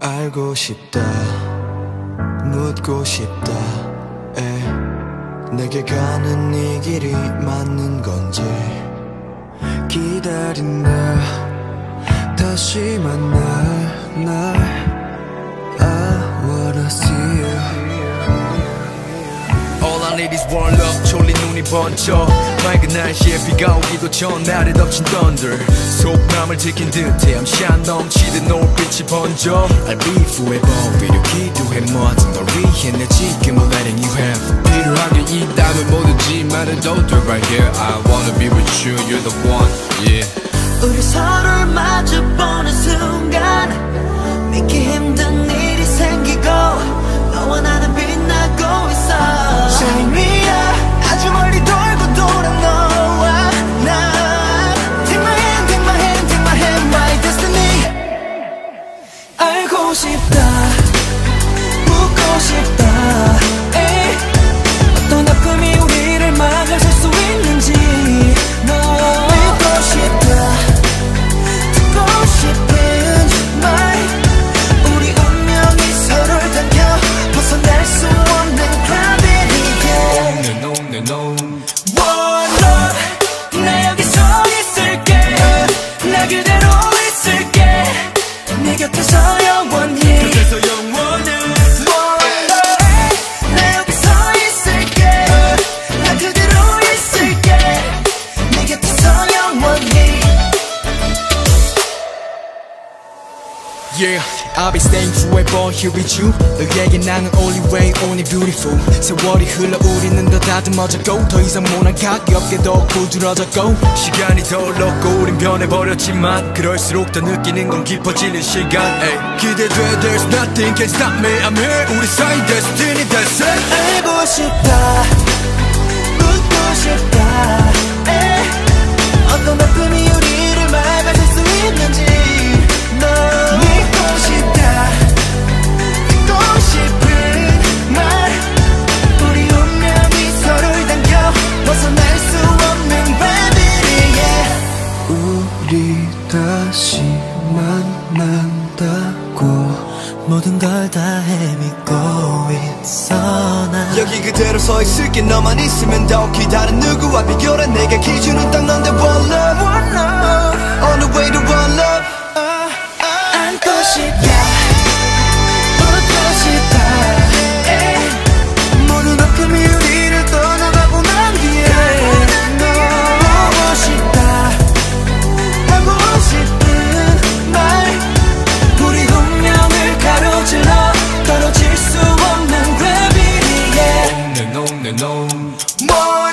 알고 싶다. 묻고 싶다. 에 내게 가는 이 길이 맞는 건지 기다린다 다시 만날 날. I wanna see you Is one love 졸린 눈이 번져 맑은 날씨에 비가 오기도 전 나를 덮친 thunder 속마음을 지킨 듯해 암시한 넘치듯 노을빛이 번져 I'll be forever 위로 기도해 뭐든 널 위해 내 지금을 letting you have 필요한 게 있다면 뭐든지 말해도 돼 right here I wanna be with you you're the one yeah 우리 서로를 마주 보는 순간 믿기 알고 Yeah, I'll be staying forever here with you 너에게 나는 only way, only beautiful 세월이 흘러 우리는 더 다듬어졌고 더 이상 모난 가볍게 더 부드러졌고 시간이 더 흘렀고 우린 변해버렸지만 그럴수록 더 느끼는 건 깊어지는 시간 에이, 기대돼 there's nothing can stop me I'm here 우리 사이 destiny that's it 알고 싶다 우리 다시 만난다고 모든 걸 다 헤매고 있어 난 여기 그대로 서 있을게 너만 있으면 더욱이 다른 누구와 비교해 내게 기준은 딱 넌데 love gravity에